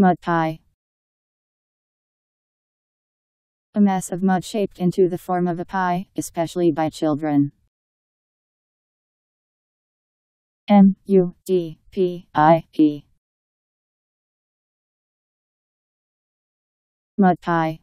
Mud pie. A mess of mud shaped into the form of a pie, especially by children. M U D P I E Mud pie.